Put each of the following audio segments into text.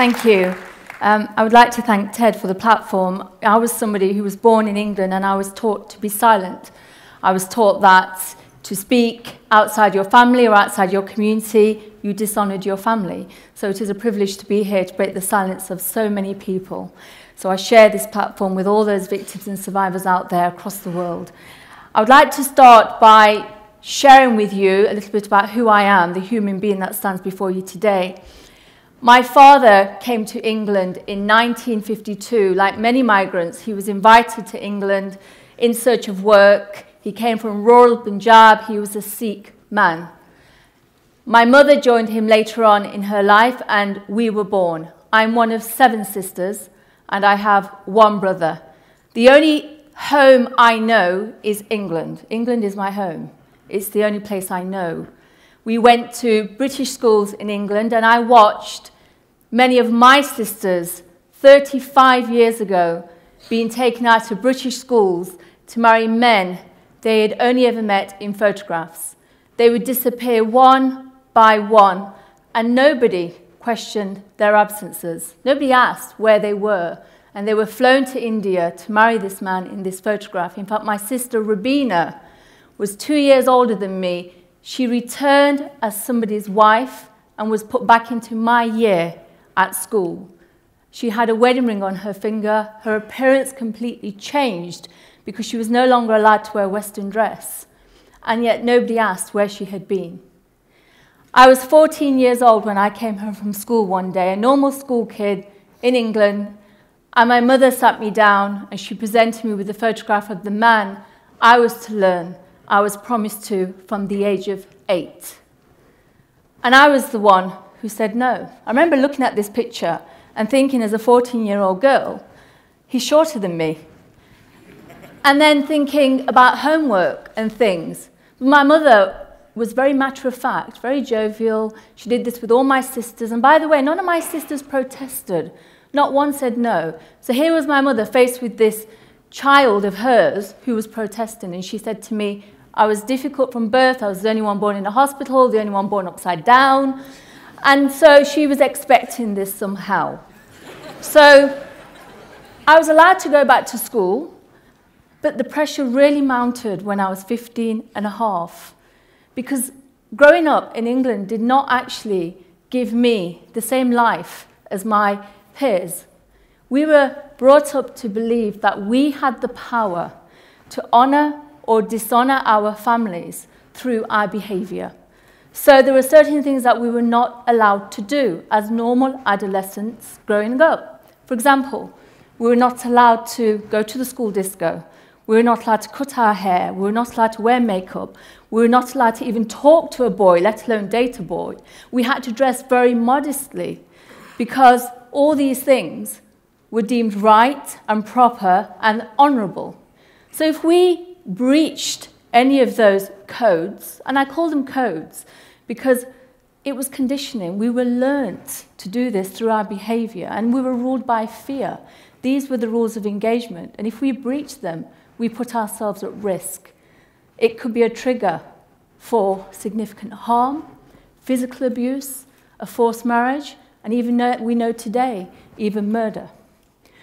Thank you. Um, I would like to thank TED for the platform. I was somebody who was born in England and I was taught to be silent. I was taught that to speak outside your family or outside your community, you dishonoured your family. So it is a privilege to be here to break the silence of so many people. So I share this platform with all those victims and survivors out there across the world. I would like to start by sharing with you a little bit about who I am, the human being that stands before you today. My father came to England in 1952. Like many migrants, he was invited to England in search of work. He came from rural Punjab. He was a Sikh man. My mother joined him later on in her life, and we were born. I'm one of seven sisters, and I have one brother. The only home I know is England. England is my home. It's the only place I know. We went to British schools in England, and I watched many of my sisters 35 years ago being taken out of British schools to marry men they had only ever met in photographs. They would disappear one by one, and nobody questioned their absences. Nobody asked where they were, and they were flown to India to marry this man in this photograph. In fact, my sister Rubina was two years older than me. She returned as somebody's wife and was put back into my year at school. She had a wedding ring on her finger. Her appearance completely changed because she was no longer allowed to wear Western dress. And yet nobody asked where she had been. I was 14 years old when I came home from school one day, a normal school kid in England, and my mother sat me down and she presented me with a photograph of the man I was to learn, I was promised to from the age of eight. And I was the one who said no. I remember looking at this picture and thinking, as a 14 year old girl, he's shorter than me. And then thinking about homework and things. My mother was very matter of fact, very jovial. She did this with all my sisters. And by the way, none of my sisters protested. Not one said no. So here was my mother faced with this child of hers who was protesting. And she said to me, I was difficult from birth. I was the only one born in a hospital, the only one born upside down. And so she was expecting this somehow. So I was allowed to go back to school, but the pressure really mounted when I was 15 and a half. Because growing up in England did not actually give me the same life as my peers. We were brought up to believe that we had the power to honour or dishonour our families through our behaviour. So there were certain things that we were not allowed to do as normal adolescents growing up. For example, we were not allowed to go to the school disco. We were not allowed to cut our hair. We were not allowed to wear makeup. We were not allowed to even talk to a boy, let alone date a boy. We had to dress very modestly because all these things were deemed right and proper and honourable. So if we breached any of those codes, and I call them codes because it was conditioning. We were learnt to do this through our behavior, and we were ruled by fear. These were the rules of engagement, and if we breached them, we put ourselves at risk. It could be a trigger for significant harm, physical abuse, a forced marriage, and even we know today, even murder.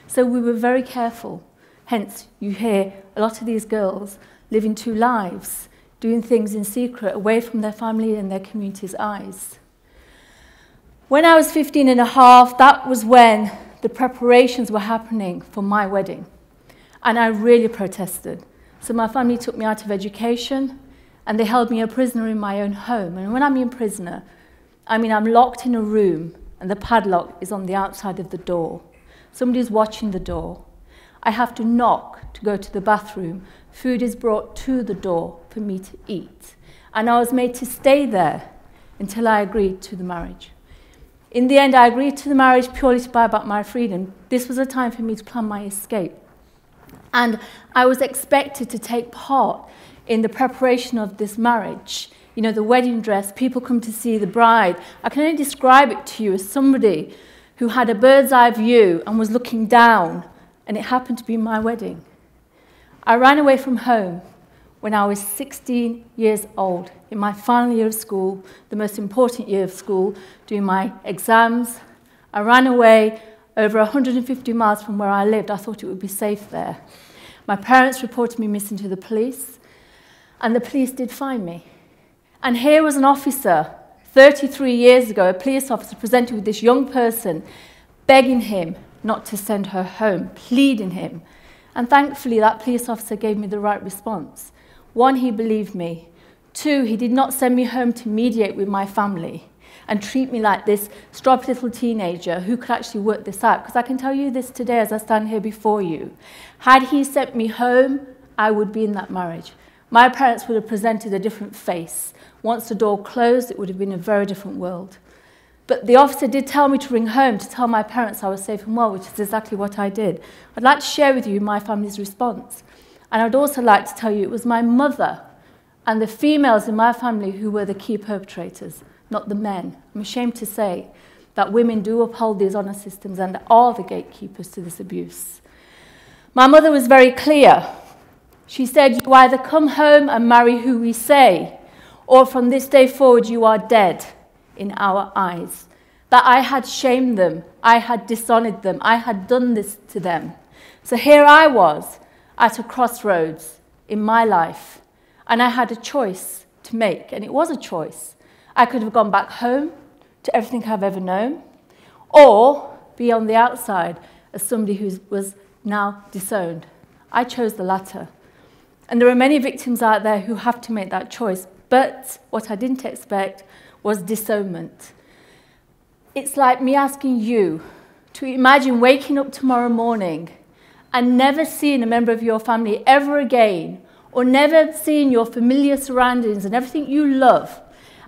So we were very careful. Hence, you hear a lot of these girls living two lives, doing things in secret, away from their family and their community's eyes. When I was 15 and a half, that was when the preparations were happening for my wedding. And I really protested. So my family took me out of education and they held me a prisoner in my own home. And when I mean prisoner, I mean I'm locked in a room and the padlock is on the outside of the door. Somebody's watching the door. I have to knock to go to the bathroom food is brought to the door for me to eat. And I was made to stay there until I agreed to the marriage. In the end, I agreed to the marriage purely to buy back my freedom. This was a time for me to plan my escape. And I was expected to take part in the preparation of this marriage. You know, the wedding dress, people come to see the bride. I can only describe it to you as somebody who had a bird's eye view and was looking down, and it happened to be my wedding. I ran away from home when I was 16 years old, in my final year of school, the most important year of school, doing my exams I ran away over 150 miles from where I lived. I thought it would be safe there. My parents reported me missing to the police, and the police did find me. And here was an officer, 33 years ago, a police officer presented with this young person, begging him not to send her home, pleading him. And thankfully, that police officer gave me the right response. One, he believed me. Two, he did not send me home to mediate with my family and treat me like this stroppy little teenager who could actually work this out. Because I can tell you this today as I stand here before you. Had he sent me home, I would be in that marriage. My parents would have presented a different face. Once the door closed, it would have been a very different world. But the officer did tell me to ring home to tell my parents I was safe and well, which is exactly what I did. I'd like to share with you my family's response. And I'd also like to tell you it was my mother and the females in my family who were the key perpetrators, not the men. I'm ashamed to say that women do uphold these honour systems and are the gatekeepers to this abuse. My mother was very clear. She said, You either come home and marry who we say, or from this day forward, you are dead in our eyes. That I had shamed them, I had dishonored them, I had done this to them. So here I was at a crossroads in my life, and I had a choice to make, and it was a choice. I could have gone back home to everything I've ever known, or be on the outside as somebody who was now disowned. I chose the latter. And there are many victims out there who have to make that choice. But what I didn't expect was disownment. It's like me asking you to imagine waking up tomorrow morning and never seeing a member of your family ever again, or never seeing your familiar surroundings and everything you love,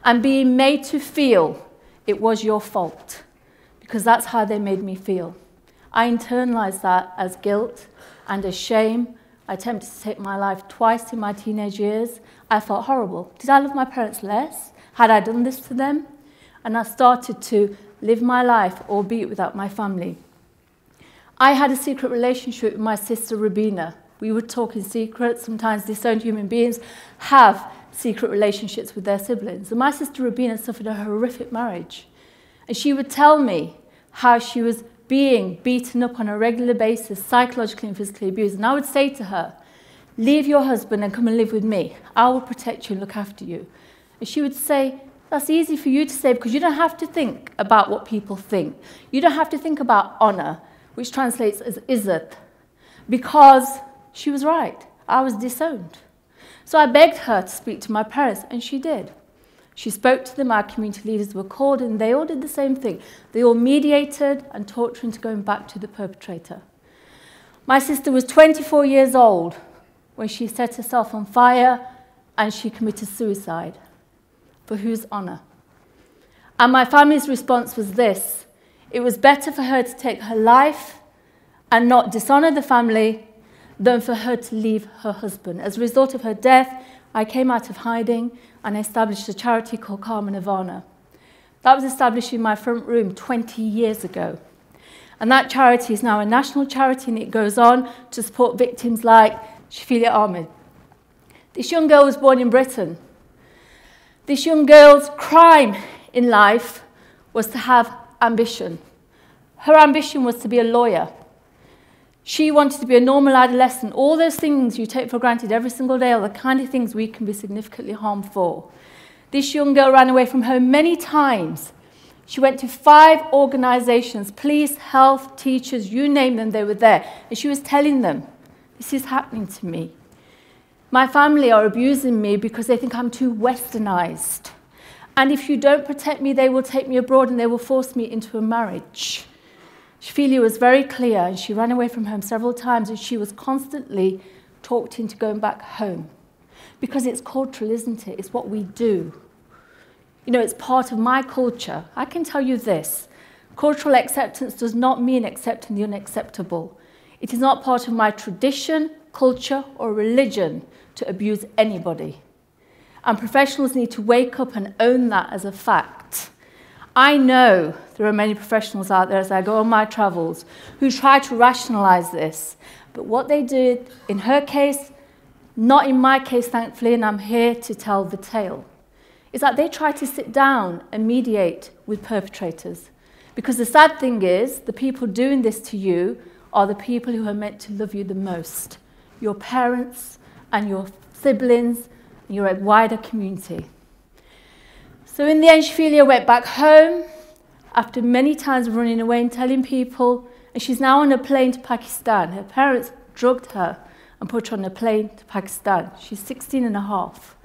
and being made to feel it was your fault, because that's how they made me feel. I internalized that as guilt and as shame. I attempted to take my life twice in my teenage years. I felt horrible. Did I love my parents less? Had I done this to them? And I started to live my life, albeit without my family. I had a secret relationship with my sister Rubina. We would talk in secret. Sometimes disowned human beings have secret relationships with their siblings. And my sister Rubina suffered a horrific marriage. And she would tell me how she was being beaten up on a regular basis, psychologically and physically abused. And I would say to her, Leave your husband and come and live with me. I will protect you and look after you. And she would say, That's easy for you to say because you don't have to think about what people think. You don't have to think about honor, which translates as izzat, because she was right. I was disowned. So I begged her to speak to my parents, and she did. She spoke to them, our community leaders were called, and they all did the same thing. They all mediated and talked her into going back to the perpetrator. My sister was 24 years old when she set herself on fire and she committed suicide for whose honour? And my family's response was this it was better for her to take her life and not dishonour the family than for her to leave her husband. As a result of her death, I came out of hiding and established a charity called Karma Nirvana. That was established in my front room 20 years ago. And that charity is now a national charity and it goes on to support victims like Shafilea Ahmed. This young girl was born in Britain this young girl's crime in life was to have ambition. Her ambition was to be a lawyer. She wanted to be a normal adolescent. All those things you take for granted every single day are the kind of things we can be significantly harmed for. This young girl ran away from home many times. She went to five organizations, police, health, teachers, you name them, they were there. And she was telling them, this is happening to me. My family are abusing me because they think I'm too westernized. And if you don't protect me, they will take me abroad and they will force me into a marriage. Shafilea was very clear and she ran away from home several times and she was constantly talked into going back home. Because it's cultural, isn't it? It's what we do. You know, it's part of my culture. I can tell you this cultural acceptance does not mean accepting the unacceptable. It is not part of my tradition, culture, or religion to abuse anybody. And professionals need to wake up and own that as a fact. I know there are many professionals out there as I go on my travels who try to rationalize this. But what they did in her case, not in my case, thankfully, and I'm here to tell the tale, is that they try to sit down and mediate with perpetrators. Because the sad thing is, the people doing this to you are the people who are meant to love you the most your parents and your siblings, and your wider community. So in the end, Shafilea went back home after many times running away and telling people, and she's now on a plane to Pakistan. Her parents drugged her and put her on a plane to Pakistan. She's 16 and a half.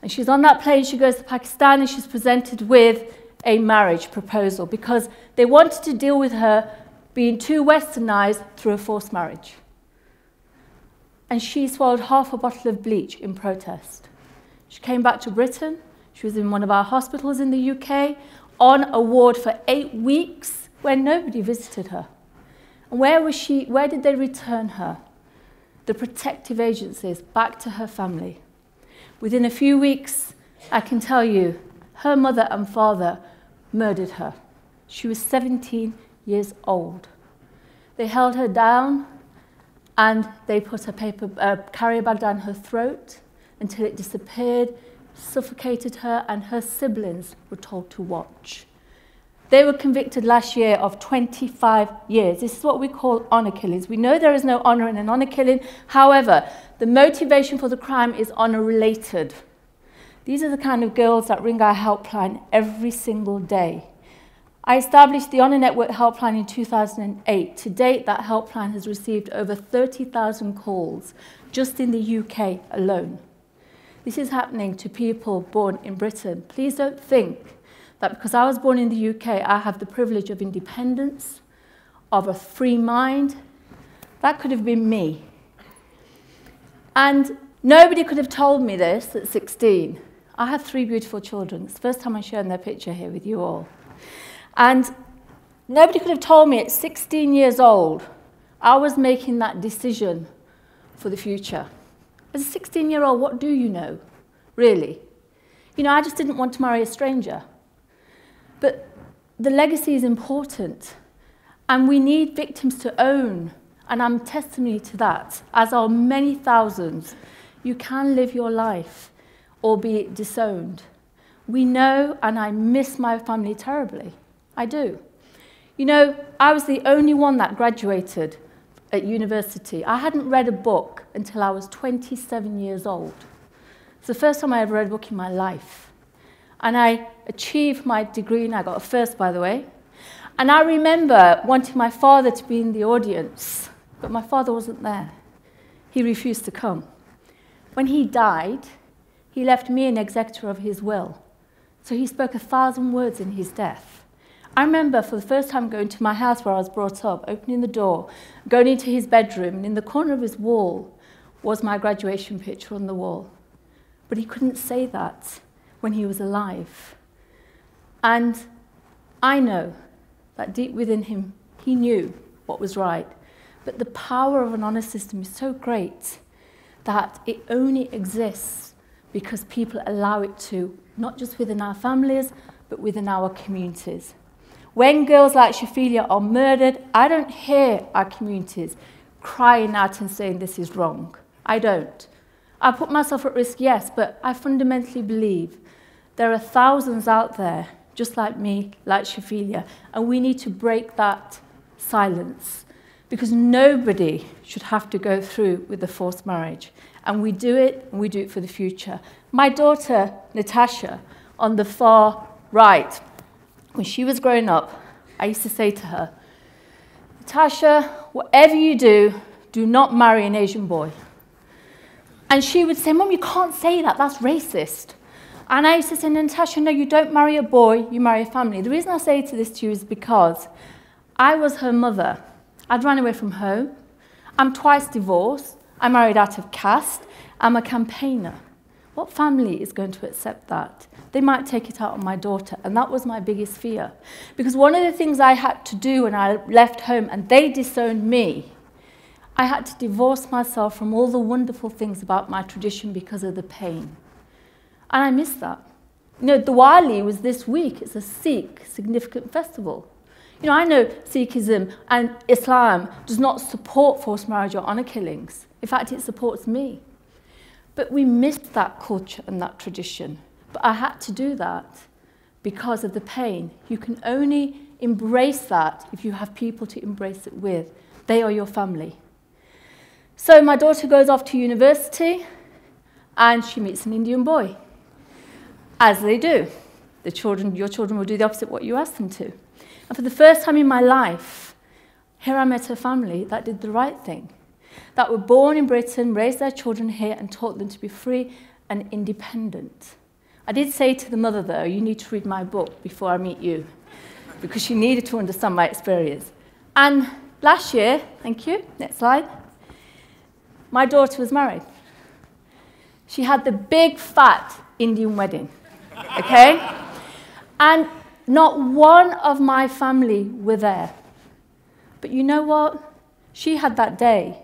And she's on that plane, she goes to Pakistan and she's presented with a marriage proposal because they wanted to deal with her being too westernized through a forced marriage. And she swallowed half a bottle of bleach in protest. She came back to Britain. She was in one of our hospitals in the UK on a ward for eight weeks where nobody visited her. And where was she? Where did they return her? The protective agencies back to her family. Within a few weeks, I can tell you, her mother and father murdered her. She was 17 years old. They held her down and they put a paper uh, carrier bag down her throat until it disappeared, suffocated her, and her siblings were told to watch. They were convicted last year of 25 years. This is what we call honour killings. We know there is no honour in an honour killing. However, the motivation for the crime is honour related. These are the kind of girls that ring our helpline every single day. I established the Honour Network helpline in 2008. To date, that helpline has received over 30,000 calls just in the UK alone. This is happening to people born in Britain. Please don't think that because I was born in the UK, I have the privilege of independence, of a free mind. That could have been me. And nobody could have told me this at 16. I have three beautiful children. It's the first time I'm sharing their picture here with you all. And nobody could have told me at 16 years old I was making that decision for the future. As a 16 year old, what do you know, really? You know, I just didn't want to marry a stranger. But the legacy is important, and we need victims to own, and I'm testimony to that, as are many thousands. You can live your life, or be disowned. We know, and I miss my family terribly. I do. You know, I was the only one that graduated at university. I hadn't read a book until I was 27 years old. It's the first time I ever read a book in my life. And I achieved my degree, and I got a first, by the way. And I remember wanting my father to be in the audience, but my father wasn't there. He refused to come. When he died, he left me an executor of his will. So he spoke a thousand words in his death. I remember for the first time going to my house where I was brought up, opening the door, going into his bedroom, and in the corner of his wall was my graduation picture on the wall. But he couldn't say that when he was alive. And I know that deep within him, he knew what was right. But the power of an honor system is so great that it only exists because people allow it to, not just within our families, but within our communities. When girls like Shafilea are murdered, I don't hear our communities crying out and saying this is wrong. I don't. I put myself at risk, yes, but I fundamentally believe there are thousands out there, just like me, like Shafilea, and we need to break that silence because nobody should have to go through with a forced marriage. And we do it, and we do it for the future. My daughter, Natasha, on the far right, when she was growing up, I used to say to her, Natasha, whatever you do, do not marry an Asian boy. And she would say, Mom, you can't say that, that's racist. And I used to say, Natasha, no, you don't marry a boy, you marry a family. The reason I say to this to you is because I was her mother. I'd run away from home. I'm twice divorced. I'm married out of caste. I'm a campaigner. What family is going to accept that? They might take it out on my daughter. And that was my biggest fear. Because one of the things I had to do when I left home and they disowned me, I had to divorce myself from all the wonderful things about my tradition because of the pain. And I miss that. You know, Diwali was this week. It's a Sikh significant festival. You know, I know Sikhism and Islam does not support forced marriage or honor killings. In fact, it supports me. But we missed that culture and that tradition. But I had to do that because of the pain. You can only Embrace that if you have people to embrace it with. They are your family. So my daughter goes off to university and she meets an Indian boy, as they do. The children, your children will do the opposite of what you ask them to. And for the first time in my life, here I met a family that did the right thing, that were born in Britain, raised their children here, and taught them to be free and independent. I did say to the mother, though, you need to read my book before I meet you, because she needed to understand my experience. And last year, thank you, next slide, my daughter was married. She had the big, fat Indian wedding, okay? and not one of my family were there. But you know what? She had that day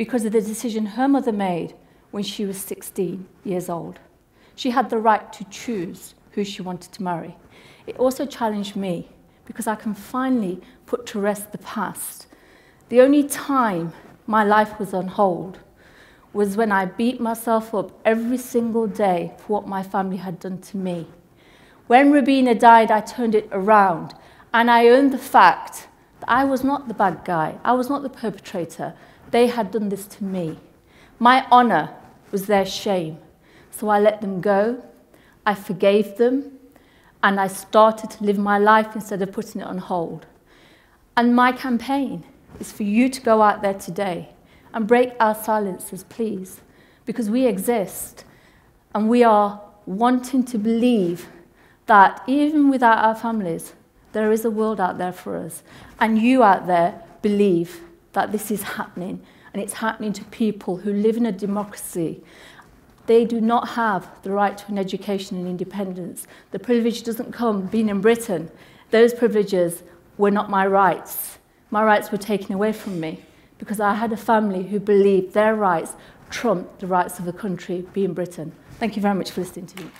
because of the decision her mother made when she was 16 years old. She had the right to choose who she wanted to marry. It also challenged me because I can finally put to rest the past. The only time my life was on hold was when I beat myself up every single day for what my family had done to me. When Rubina died, I turned it around and I owned the fact that I was not the bad guy. I was not the perpetrator. They had done this to me. My honor was their shame. So I let them go. I forgave them. And I started to live my life instead of putting it on hold. And my campaign is for you to go out there today and break our silences, please, because we exist and we are wanting to believe that even without our families, there is a world out there for us. And you out there believe that this is happening and it's happening to people who live in a democracy. They do not have the right to an education and independence. The privilege doesn't come being in Britain. Those privileges were not my rights. My rights were taken away from me because I had a family who believed their rights trumped the rights of the country, being Britain. Thank you very much for listening to me.